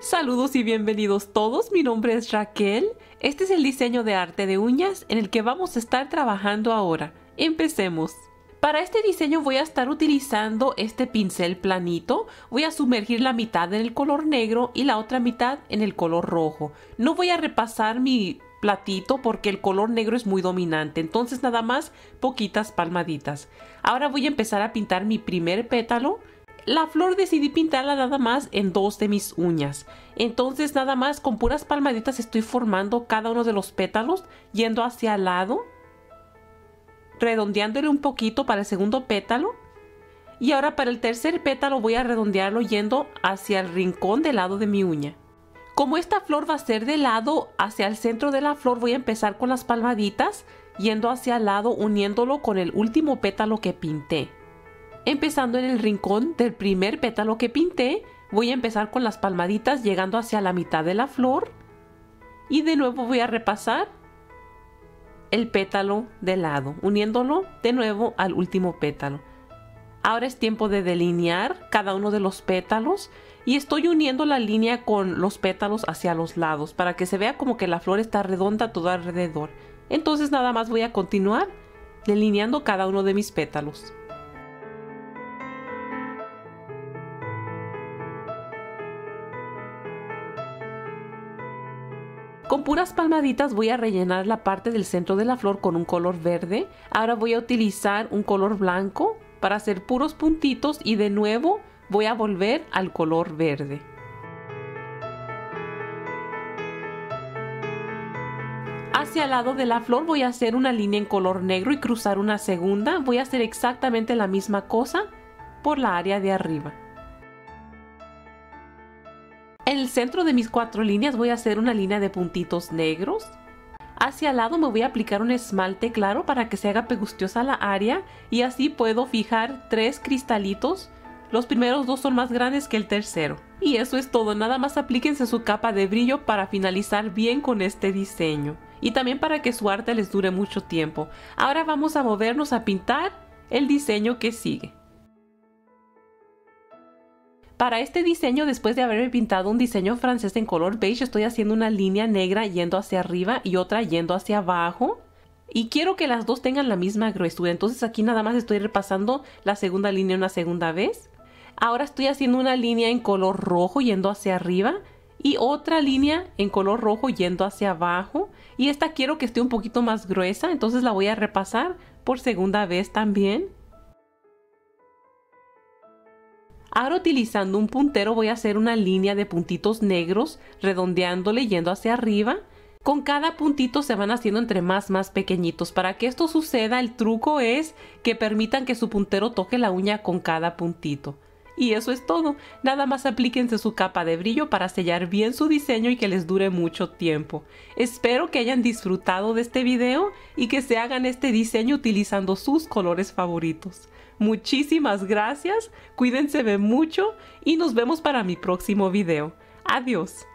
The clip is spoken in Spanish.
Saludos y bienvenidos todos, mi nombre es Raquel. Este es el diseño de arte de uñas en el que vamos a estar trabajando ahora. Empecemos. Para este diseño voy a estar utilizando este pincel planito. Voy a sumergir la mitad en el color negro y la otra mitad en el color rojo. No voy a repasar mi platito porque el color negro es muy dominante, entonces nada más poquitas palmaditas. Ahora voy a empezar a pintar mi primer pétalo. La flor decidí pintarla nada más en dos de mis uñas. Entonces nada más con puras palmaditas estoy formando cada uno de los pétalos yendo hacia el lado redondeándole un poquito para el segundo pétalo. Y ahora para el tercer pétalo voy a redondearlo yendo hacia el rincón del lado de mi uña. Como esta flor va a ser de lado hacia el centro de la flor, voy a empezar con las palmaditas, yendo hacia el lado, uniéndolo con el último pétalo que pinté. Empezando en el rincón del primer pétalo que pinté, voy a empezar con las palmaditas llegando hacia la mitad de la flor. Y de nuevo voy a repasar el pétalo de lado, uniéndolo de nuevo al último pétalo. Ahora es tiempo de delinear cada uno de los pétalos y estoy uniendo la línea con los pétalos hacia los lados para que se vea como que la flor está redonda todo alrededor. Entonces nada más voy a continuar delineando cada uno de mis pétalos. Con puras palmaditas voy a rellenar la parte del centro de la flor con un color verde. Ahora voy a utilizar un color blanco para hacer puros puntitos y de nuevo voy a volver al color verde. Hacia el lado de la flor voy a hacer una línea en color negro y cruzar una segunda. Voy a hacer exactamente la misma cosa por la área de arriba. El centro de mis cuatro líneas voy a hacer una línea de puntitos negros. Hacia el lado me voy a aplicar un esmalte claro para que se haga pegustiosa la área y así puedo fijar tres cristalitos. Los primeros dos son más grandes que el tercero. Y eso es todo, nada más aplíquense su capa de brillo para finalizar bien con este diseño. Y también para que su arte les dure mucho tiempo. Ahora vamos a movernos a pintar el diseño que sigue. Para este diseño, después de haberme pintado un diseño francés en color beige, estoy haciendo una línea negra yendo hacia arriba y otra yendo hacia abajo. Y quiero que las dos tengan la misma gruesura, entonces aquí nada más estoy repasando la segunda línea una segunda vez. Ahora estoy haciendo una línea en color rojo yendo hacia arriba y otra línea en color rojo yendo hacia abajo. Y esta quiero que esté un poquito más gruesa, entonces la voy a repasar por segunda vez también. Ahora utilizando un puntero voy a hacer una línea de puntitos negros redondeándole yendo hacia arriba. Con cada puntito se van haciendo entre más más pequeñitos. Para que esto suceda el truco es que permitan que su puntero toque la uña con cada puntito. Y eso es todo. Nada más aplíquense su capa de brillo para sellar bien su diseño y que les dure mucho tiempo. Espero que hayan disfrutado de este video y que se hagan este diseño utilizando sus colores favoritos. Muchísimas gracias, cuídense mucho y nos vemos para mi próximo video. Adiós.